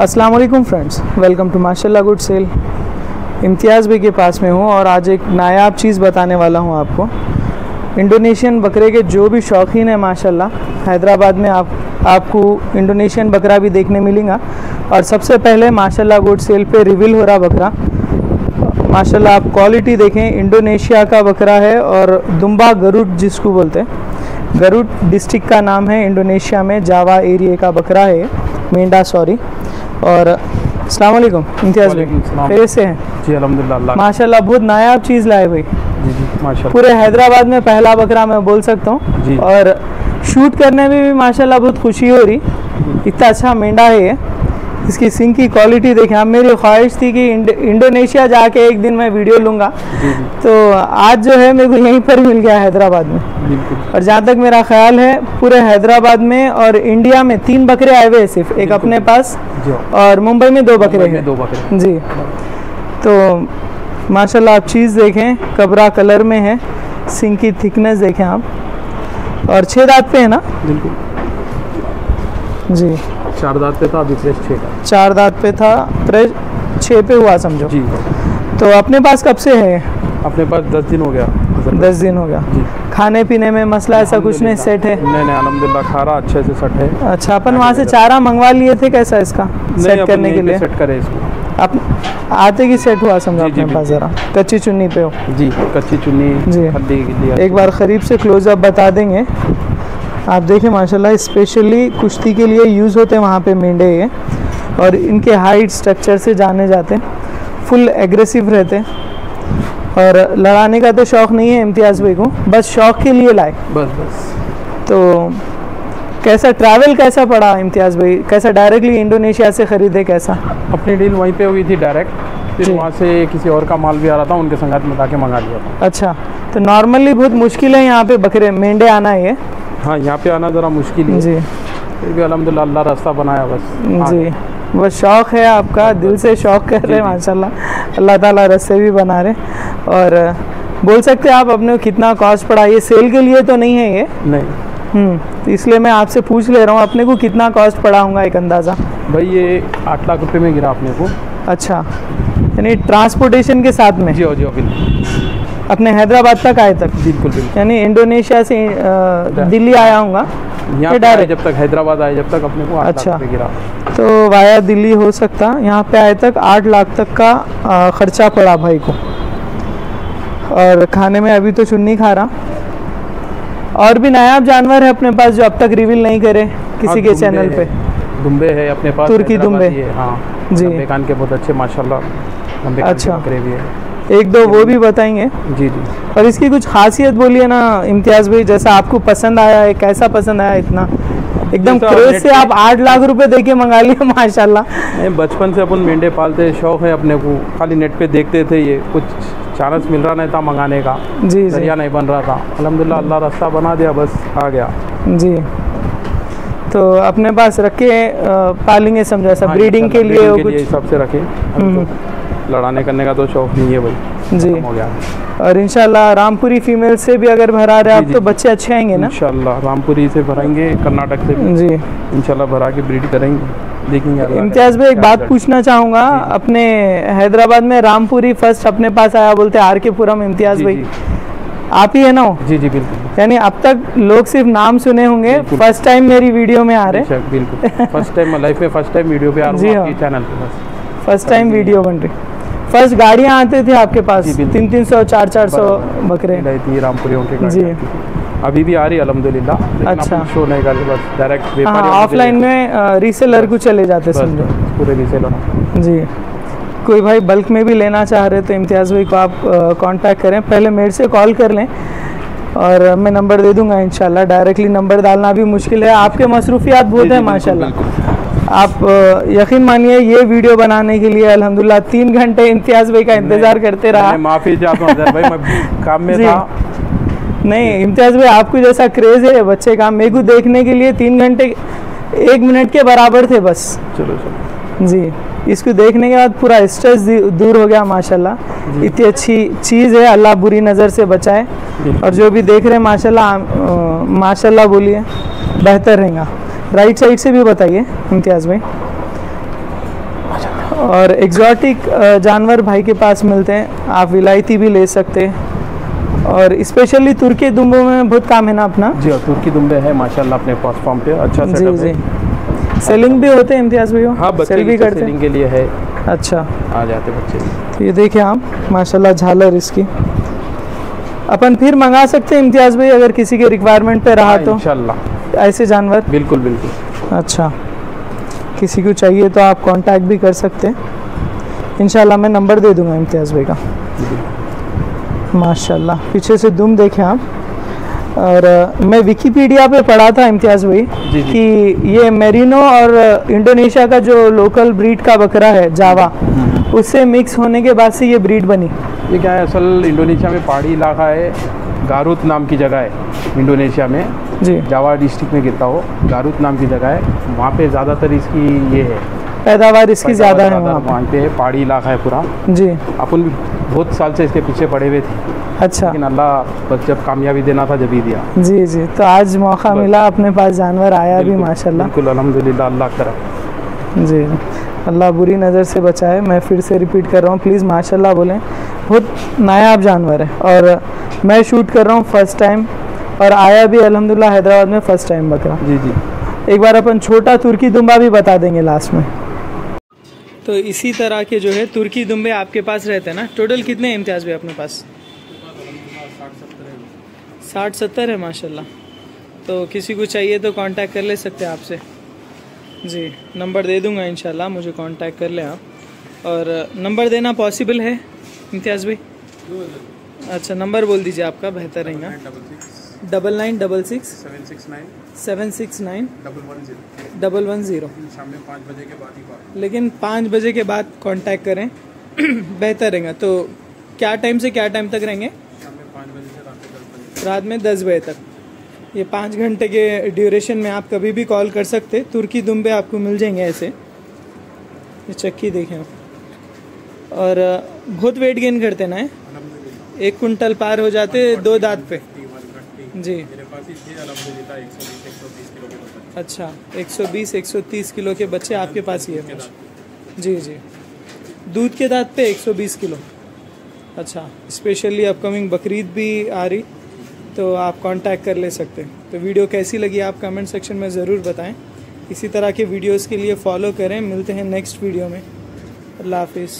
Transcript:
अस्सलाम वालेकुम friends, welcome to माशाल्लाह गुड सेल। इम्तियाज़ भाई के पास में हूँ और आज एक नायाब चीज़ बताने वाला हूँ आपको। इंडोनेशियन बकरे के जो भी शौकीन है, माशाल्लाह, हैदराबाद में आप, आपको इंडोनेशियन बकरा भी देखने मिलेगा। और सबसे पहले माशाल्लाह गुड सेल पे रिवील हो रहा बकरा। माशाल्लाह आप क्वालिटी देखें, इंडोनेशिया का बकरा है और दुम्बा गरुड़ जिसको बोलते हैं। गरुड़ डिस्ट्रिक्ट का नाम है इंडोनेशिया में, जावा एरिया का बकरा है मेंढा, सॉरी। और अलमैकम इम्तियाज़ भाई। फिर से हैं? जी अलहमदिल्ला माशाल्लाह बहुत नायाब चीज़ लाए भाई। जी जी माशा पूरे हैदराबाद में पहला बकरा मैं बोल सकता हूँ। और शूट करने में भी माशाल्लाह बहुत खुशी हो रही। इतना अच्छा मेंढा है ये। इसकी सिंग की क्वालिटी देखें अब मेरी ख्वाहिश थी कि इंड, इंडोनेशिया जाके एक दिन मैं वीडियो लूँगा। तो आज जो है मेरे को यहीं पर मिल गया हैदराबाद में। और जहाँ तक मेरा ख्याल है पूरे हैदराबाद में और इंडिया में तीन बकरे आए हुए हैं सिर्फ़ एक अपने पास और मुंबई में दो बकरे हैं। दो बकरे जी। तो माशाल्लाह आप चीज़ देखें कबरा कलर में है सिंग की थिकनेस देखें आप। और छः दांत पे है ना? बिल्कुल। जी। चार दांत पे था अभी फ्रेश छः का। चार दांत पे था प्रेस छः पे हुआ समझो। जी। तो अपने पास कब से है? अपने पास दस दिन हो गया। दस दिन हो गया। जी। खाने पीने में मसला ऐसा कुछ नहीं सेट है? नहीं नहीं अलहमदिल्ला खा रहा अच्छे से सेट है। अच्छा अपन वहाँ से चारा मंगवा लिए थे कैसा इसका? सेट करने के लिए? सेट करे इसको। आप आते की सेट हुआ समझो जी, जी, अपने पास ज़रा। कच्ची चुन्नी पे हो। जी कच्ची चुन्नी जी। एक बार करीब से क्लोज़अप बता देंगे। आप देखें माशाल्लाह स्पेशली कुश्ती के लिए यूज़ होते हैं वहाँ पे मेंढे ये और इनके हाइट स्ट्रक्चर से जाने जाते हैं फुल एग्रेसिव रहते हैं। और लड़ाने का तो शौक़ नहीं है इम्तियाज़ भाई को बस शौक़ के लिए लाए। बस बस। तो कैसा ट्रैवल कैसा पड़ा इम्तियाज़ भाई? कैसा डायरेक्टली इंडोनेशिया से ख़रीदे कैसा? अपनी डील वहीं पे हुई थी डायरेक्ट फिर वहाँ से किसी और का माल भी आ रहा था उनके संगात में के मंगा लिया था। अच्छा तो नॉर्मली बहुत मुश्किल है यहाँ पे बकरे मेंढे आना ये। हाँ यहाँ पे आना ज़रा मुश्किल है जी। फिर भी अलहमदिल्ला अल्लाह रास्ता बनाया बस। हाँ, जी। बस शौक़ है आपका दिल से शौक़ कर रहे हैं माशाल्लाह। अल्लाह ताला रस्ते भी बना रहे। और बोल सकते हैं आप अपने कितना कॉस्ट पड़ा ये सेल के लिए तो नहीं है ये? नहीं। हम्म तो इसलिए मैं आपसे पूछ ले रहा हूँ अपने को कितना कॉस्ट पड़ा होगा एक अंदाज़ा? भाई ये आठ लाख रुपए में गिरा अपने को। अच्छा। यानी ट्रांसपोर्टेशन के साथ में? जी हो जी हो बिल्कुल। अपने हैदराबाद तक आए तक। बिल्कुल बिल्कुल। यानी इंडोनेशिया से दिल्ली आया हूँगा। यहाँ ये पे आए जब तक हैदराबाद आए जब तक अपने को आठ अच्छा। गिरा। तो वाया दिल्ली हो सकता। यहाँ पे आए तक आठ लाख तक का आ, खर्चा पड़ा भाई को। और खाने में अभी तो चुन्नी खा रहा। और भी नायाब जानवर है अपने पास जो अब तक रिवील नहीं करे किसी हाँ, के चैनल पे। दुम्बे है अपने पास तुर्की दुम्बे। हाँ। जी। कान के बहुत अच्छे माशाल्लाह। अच्छा। भी है। एक दो वो भी बताएँगे। जी जी। और इसकी कुछ खासियत बोलिए ना इम्तियाज़ भाई जैसा आपको पसंद आया है कैसा पसंद आया इतना। एकदम क्रेज से आप आठ लाख रुपए दे के मंगा लिए माशाल्लाह। नहीं बचपन से अपन मेंढे पालते शौक है अपने को। खाली नेट पे देखते थे ये कुछ चांस मिल रहा नहीं था मंगाने का। जी जी। ज़रिया नहीं बन रहा था। अलहमदिल्ला अल्लाह रास्ता बना दिया बस आ गया। जी। तो अपने पास रखे पालेंगे समझा सा हाँ, ब्रीडिंग के लिए breeding वो के लिए कुछ। हिसाब से रखे। हम्म। तो लड़ाने करने का तो शौक नहीं है भाई। जी। हो गया। और इंशाल्लाह रामपुरी फीमेल से भी अगर भरा रहे आप तो बच्चे अच्छे आएँगे ना? इंशाल्लाह रामपुरी से भराएँगे कर्नाटक से भी। जी। इंशाल्लाह भरा के ब्रीड करेंगे। देखेंगे इम्तियाज़ भाई एक बात पूछना चाहूँगा अपने हैदराबाद में रामपुरी फ़र्स्ट अपने पास आया बोलते आर के पुरम इम्तियाज़ भाई। आप ही है ना? जी जी बिल्कुल। यानी अब तक लोग सिर्फ़ नाम सुने होंगे फ़र्स्ट टाइम मेरी वीडियो में आ रहे। बिल्कुल। फ़र्स्ट टाइम लाइफ में फ़र्स्ट टाइम वीडियो पे आ रहा हूँ हाँ। चैनल पे बस। फ़र्स्ट टाइम वीडियो बन रही। फ़र्स्ट गाड़ियाँ आते थे आपके पास? तीन तीन सौ चार चार सौ। बकरे। थी रामपुरियों के जी। अभी भी आ रही अलहमदिल्ला अच्छा। शो नहीं कर बस डायरेक्ट हाँ ऑफलाइन में रीसेलर को चले जाते समझो। पूरे रीसेलर जी। कोई भाई बल्क में भी लेना चाह रहे तो इम्तियाज़ भाई को आप कांटेक्ट करें। पहले मेरे से कॉल कर लें और मैं नंबर दे दूँगा इंशाल्लाह। डायरेक्टली नंबर डालना भी मुश्किल है। आपके मसरूफियात बहुत हैं माशाल्लाह। आप यकीन मानिए ये वीडियो बनाने के लिए अल्हम्दुलिल्लाह तीन घंटे इम्तियाज़ भाई का इंतज़ार करते रहा। माफ़ी चाहता भाई मैं काम में था। नहीं इम्तियाज़ भाई आपको जैसा क्रेज़ है बच्चे का मेरे को देखने के लिए तीन घंटे एक मिनट के बराबर थे बस। चलो चलो। जी इसको देखने के बाद पूरा स्ट्रेस दूर हो गया माशाल्लाह। इतनी अच्छी चीज़ है अल्लाह बुरी नज़र से बचाए। और जो भी देख रहे हैं माशाल्लाह माशाल्लाह बोलिए बेहतर रहेगा। राइट साइड से भी बताइए इम्तियाज़ भाई। और एग्जॉटिक जानवर भाई के पास मिलते हैं आप विलायती भी ले सकते हैं। और स्पेशली तुर्की दुम्बों में बहुत काम है ना अपना? जी और तुर्की दुम्बे है माशाल्लाह अपने पास फार्म पे अच्छा जी जी है। सेलिंग भी होते हैं इम्तियाज़ भैया हाँ बच्चे सेल भी करते हैं? सेलिंग के लिए है। अच्छा। आ जाते बच्चे। तो ये देखिए आप माशाल्लाह झालर इसकी। अपन फिर मंगा सकते हैं इम्तियाज़ भाई अगर किसी के रिक्वायरमेंट पे रहा तो। इंशाल्लाह। ऐसे जानवर? बिल्कुल बिल्कुल। अच्छा। किसी को चाहिए तो आप कांटेक्ट भी कर सकते हैं। इंशाल्लाह मैं नंबर दे दूँगा इम्तियाज़ भाई का। माशाल्लाह। पीछे से दुम देखें आप। और मैं विकीपीडिया पे पढ़ा था इम्तियाज़ भाई कि ये मेरिनो और इंडोनेशिया का जो लोकल ब्रीड का बकरा है जावा उससे मिक्स होने के बाद से ये ब्रीड बनी। ये क्या है असल इंडोनेशिया में पहाड़ी इलाका है गारुत नाम की जगह है इंडोनेशिया में। जी। जावा डिस्ट्रिक्ट में गिरता हो गारुत नाम की जगह है। वहाँ पे ज़्यादातर इसकी ये है। पैदावार इसकी ज़्यादा है वहाँ पे। पहाड़ी इलाका है पूरा। जी। अपन भी बहुत साल से इसके पीछे पड़े हुए थे। अच्छा। लेकिन अल्लाह बस जब कामयाबी देना था जब ही दिया। जी जी। तो आज मौका मिला अपने पास जानवर आया भी माशाल्लाह। बिल्कुल अल्हम्दुलिल्लाह अल्लाह तरफ़। जी। अल्लाह बुरी नज़र से बचाए। मैं फिर से रिपीट कर रहा हूँ। प्लीज़ माशाल्लाह बोलें। बहुत नायाब जानवर है और मैं शूट कर रहा हूँ फ़र्स्ट टाइम और आया भी अलहमदिल्ला हैदराबाद में फ़र्स्ट टाइम बकरा। जी जी। एक बार अपन छोटा तुर्की दुम्बा भी बता देंगे लास्ट में। तो इसी तरह के जो है तुर्की दुम्बे आपके पास रहते हैं ना? टोटल कितने इम्तियाज़ भी अपने पास? साठ सत्तर है माशाल्लाह। तो किसी को चाहिए तो कांटेक्ट कर ले सकते हैं आपसे। जी नंबर दे दूँगा इंशाल्लाह मुझे कांटेक्ट कर लें आप। और नंबर देना पॉसिबल है? इम्तियाज़ भाई? अच्छा नंबर बोल दीजिए आपका, बेहतर रहेगा double nine double six seven six nine seven six nine double one zero. Double one zero पाँच बजे के बाद ही लेकिन पाँच बजे के बाद कांटेक्ट करें, बेहतर रहेगा तो क्या टाइम से क्या टाइम तक रहेंगे? पाँच बजे से रात रात में दस बजे तक। ये पाँच घंटे के ड्यूरेशन में आप कभी भी कॉल कर सकते, तुर्की दुम्बे आपको मिल जाएँगे ऐसे। ये चक्की देखें आप। और बहुत वेट गेन करते ना? एक कुंटल पार हो जाते दो दांत पे। जी। अच्छा 120 130 किलो के बच्चे आपके पास ही है। जी जी। दूध के दांत पे 120 किलो। अच्छा स्पेशली अपकमिंग बकरीद भी आ रही तो आप कांटेक्ट कर ले सकते हैं। तो वीडियो कैसी लगी आप कमेंट सेक्शन में ज़रूर बताएँ। इसी तरह के वीडियोस के लिए फॉलो करें। मिलते हैं नेक्स्ट वीडियो में। अल्लाह हाफिज़।